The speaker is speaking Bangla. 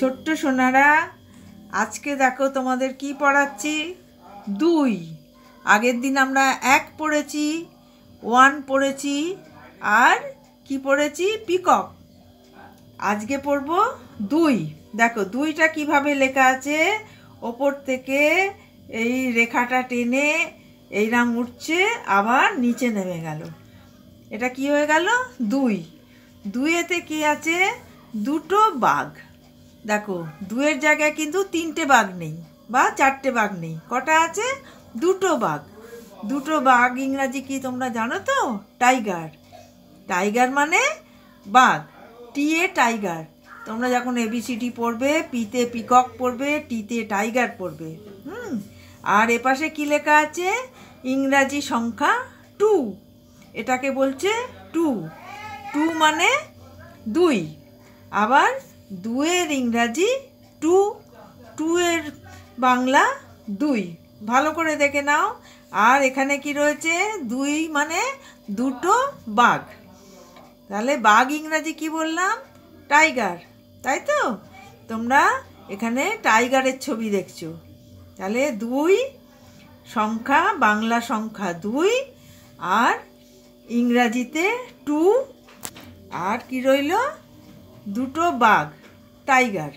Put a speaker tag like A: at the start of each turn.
A: ছোট্ট সোনারা, আজকে দেখো তোমাদের কি পড়াচ্ছি? দুই। আগের দিন আমরা এক পড়েছি ওয়ান পড়েছি, আর কি পড়েছি? পিকক। আজকে পড়ব দুই। দেখো, দুইটা কীভাবে লেখা আছে? ওপর থেকে এই রেখাটা টেনে এইরাম উঠছে, আবার নিচে নেমে গেল। এটা কি হয়ে গেল? দুই। দুইয়েতে কি আছে? দুটো বাঘ। দেখো, দুয়ের জায়গায় কিন্তু তিনটে বাঘ নেই বা চারটে বাঘ নেই। কটা আছে? দুটো বাঘ। দুটো বাঘ ইংরাজি কি তোমরা জানো তো? টাইগার। টাইগার মানে বাঘ। T A tiger. তোমরা যখন এবিসিডি পড়বে পিতে পিকক পড়বে টিতে টাইগার পড়বে। হুম? আর এপাশে কী লেখা আছে? ইংরাজি সংখ্যা টু। এটাকে বলছে টু। টু মানে দুই। আবার দুয়ের ইংরাজি, টু টু এর বাংলা, দুই। ভালো করে দেখে নাও। আর এখানে কি রয়েছে? দুই মানে দুটো বাঘ। তাহলে বাঘ ইংরাজি কি বললাম? টাইগার। তাই তো? তোমরা এখানে টাইগারের ছবি দেখছ। তাহলে দুই সংখ্যা, বাংলা সংখ্যা দুই, আর ইংরাজিতে টু। আর কি রইল? দুটো বাঘ। টাইগার।